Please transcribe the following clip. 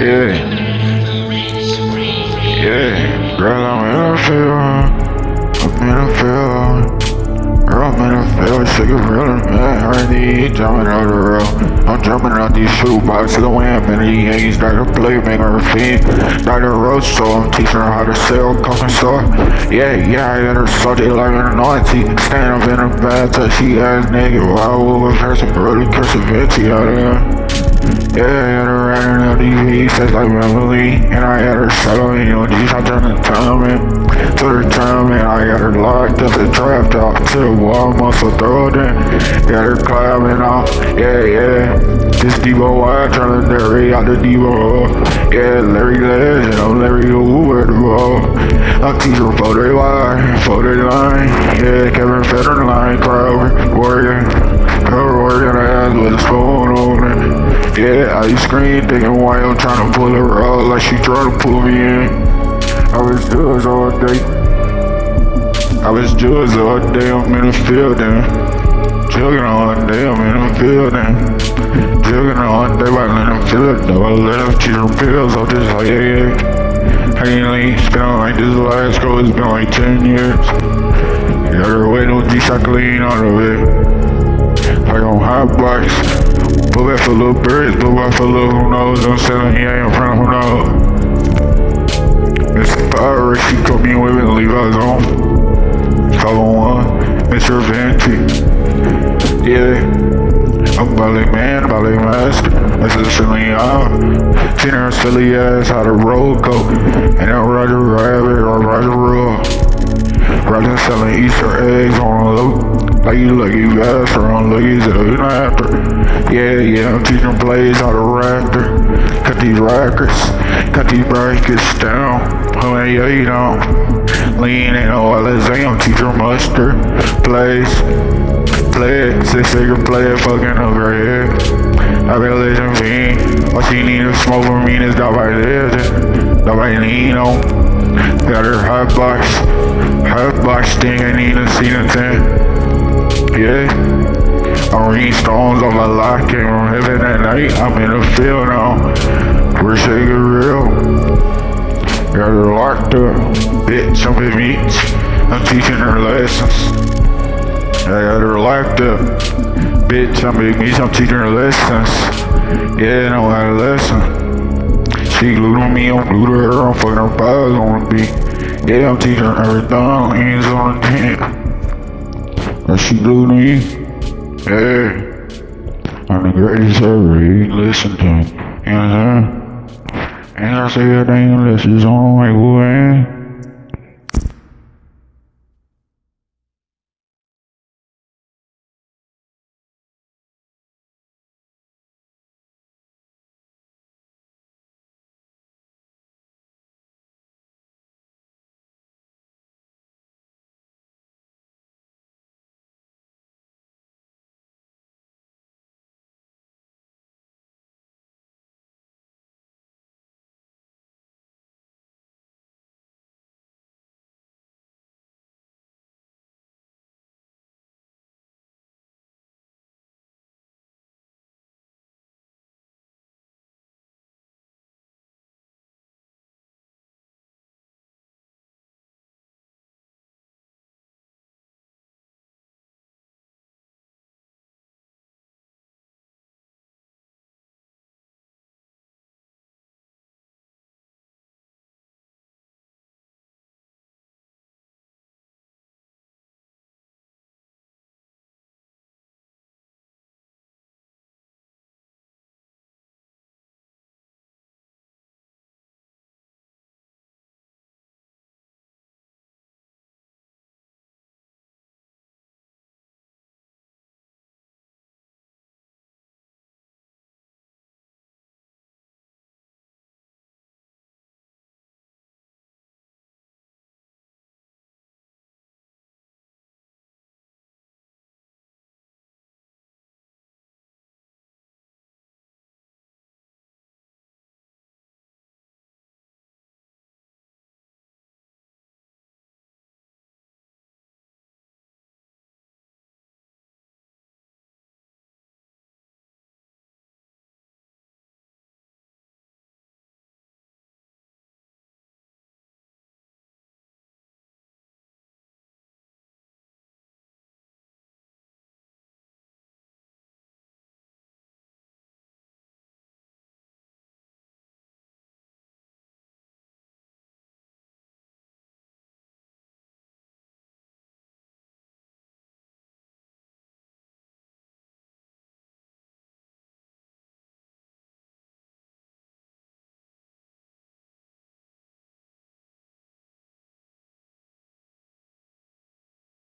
Yeah. Yeah. Girl, I'm in the field. I'm in the field. Girl, I'm in the field. Sick of real man. Already jumping out the road. I'm jumping out these shoeboxes. The way I'm in the Yankees. Dr. Play, make her feed. Dr. Rose, so I'm teaching her how to sell coffee store. Yeah, yeah, I got her salty like an naughty. Stand up in the bathtub. She ass naked. Why would a person really curse a Vinci out of there? Yeah, I had her riding on TV, says like Emily, and I had her you know, geez, I turned the time in, to the time, and I got her locked up and trapped out to the wall, muscle throw it in, got her climbing off, yeah, yeah, this Devo, I trying to Larry out the Devo, yeah, Larry Legend, I'm Larry Hoover, the ball, I'm teacher for the line, for the line, yeah, Kevin Federline, crowd, warrior, her working ass with a spoon on it. Yeah, I scream thinking why I'm trying to pull her out like she trying to pull me in. I was judged all day. I was judged all day, I'm in the and jugging all day, I'm in the field and jugging all day, I let them feel it though. I let them cheat her I'm just like, yeah, yeah. Leave, it's been like this last girl, it's been like 10 years. Got her waiting on G-Shot clean out of it. Like on hot box. Pull back for little birds, pull back for little who knows. I'm selling yeah in front of who knows. Mr. Fire, she come in with it and leave us on. Follow one, Mr. Venti. Yeah. I'm ballet man, ballet master. This is silly. Seen her silly ass how to roll coat. And then Roger Rabbit or Roger Rule. Roger selling Easter eggs on a loop. Like you lucky bastard on lookies you not after. Yeah, yeah, I'm teaching plays how to rafter. Cut these rackers, cut these brackets down. Oh yeah, you know. Lean in Alizé, I'm teaching mustard. Plays, play it, six figure play it, fucking over here. I been legend fiend. All she need is smoke for me is nobody legend. Nobody lean on. Got her hot box, hot box thing, I need to see the yeah. I'm stones on my lock and I'm heaven at night. I'm in the field now. We're shaking real. Got her locked up. Bitch, I'm in meats. I'm teaching her lessons. I got her locked up. Bitch, I'm in meats. I'm teaching her lessons. Yeah, I know how to lesson. She glued on me, I'm glued her. I'm fucking her thighs on the beat. Yeah, I'm teaching her everything. Hands on the tent. That she blew me. Yeah. I'm the greatest ever. You listen to him. You know what I'm saying? And I say that ain't unless it's on who ain't?